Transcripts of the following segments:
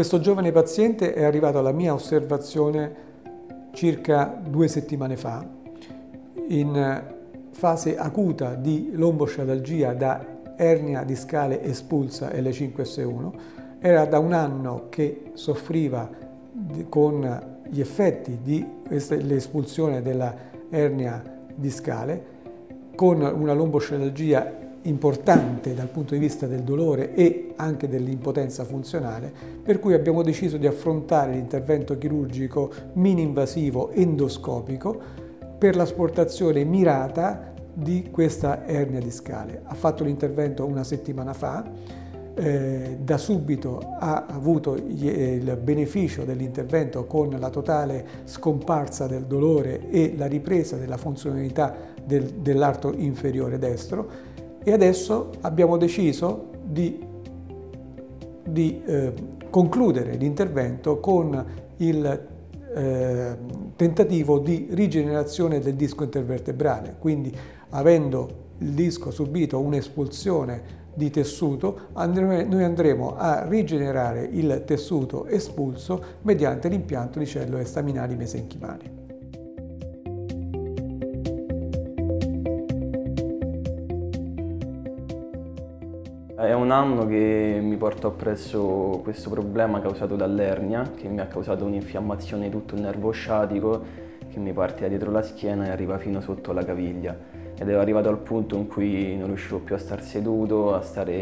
Questo giovane paziente è arrivato alla mia osservazione circa due settimane fa in fase acuta di lombosciatalgia da ernia discale espulsa L5S1. Era da un anno che soffriva con gli effetti dell'espulsione della ernia discale con una lombosciatalgia importante dal punto di vista del dolore e anche dell'impotenza funzionale, per cui abbiamo deciso di affrontare l'intervento chirurgico mini-invasivo endoscopico per l'asportazione mirata di questa ernia discale. Ha fatto l'intervento una settimana fa, eh, da subito ha avuto il beneficio dell'intervento con la totale scomparsa del dolore e la ripresa della funzionalità del, dell'arto inferiore destro e adesso abbiamo deciso di, di eh, concludere l'intervento con il eh, tentativo di rigenerazione del disco intervertebrale, quindi avendo il disco subito un'espulsione di tessuto, noi andremo a rigenerare il tessuto espulso mediante l'impianto di cellule staminali mesenchimali. È un anno che mi porto appresso questo problema causato dall'ernia, che mi ha causato un'infiammazione di tutto il nervo sciatico che mi parte da dietro la schiena e arriva fino sotto la caviglia. Ed ero arrivato al punto in cui non riuscivo più a star seduto, a stare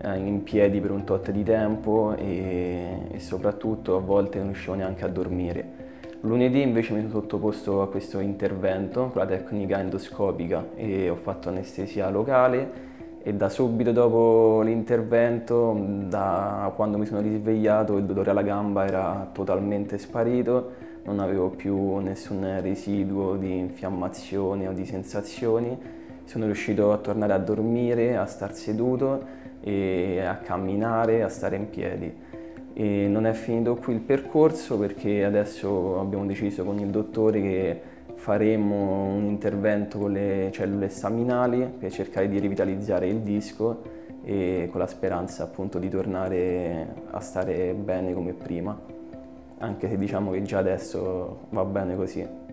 eh, in piedi per un tot di tempo e, e soprattutto a volte non riuscivo neanche a dormire. Lunedì invece mi sono sottoposto a questo intervento con la tecnica endoscopica e ho fatto anestesia locale e da subito dopo l'intervento, da quando mi sono risvegliato, il dolore alla gamba era totalmente sparito, non avevo più nessun residuo di infiammazione o di sensazioni, sono riuscito a tornare a dormire, a star seduto e a camminare, a stare in piedi. E non è finito qui il percorso perché adesso abbiamo deciso con il dottore che faremo un intervento con le cellule staminali per cercare di rivitalizzare il disco e con la speranza appunto di tornare a stare bene come prima, anche se diciamo che già adesso va bene così.